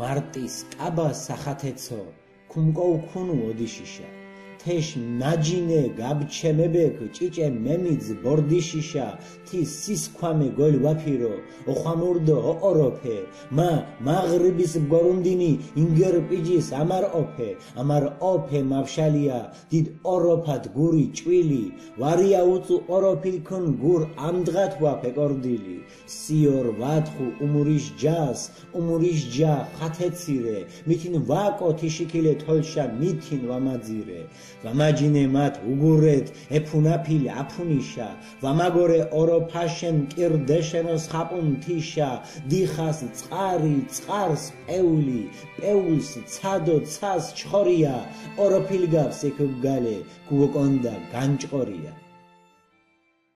მარტის კაბა სახათეცო ქუმკოუ ქუნუ ოდიშიშა თეშ ნაჯინე გაბჩემებეკ ჭიჭე მემიძ ბორდიშიშა თი სისქვამე გოლ ვაფირო ოხამურდო ოყოროფე მა მაღრიბის გორუნდინი ინგერ პიჯის ამარ ოფე ამარ ოფე მავშალია დიდ ოროფად გური ჭვილი ვარია უწუ ოროფილქონ გურ ამდღათ ვაფე კორდილი სიორ ვათხუ უმურიშ ჯას უმურიშ ჯა ხათეცირე მითინ ვაკო თიშიქილე თოლშა მითინ ვამაძირე ვამაჯინე მათ უგურეთ ეფუნაფილი აფუნიშა ვამაგორე ორო ფაშენ კირდეშენოს ხაპუნ თიშა დიხას წყარი წყარს პეული პეულს ცადო ცას ჩხორია ორო ფილგავს ეკგალე გუგონდა განჭყორია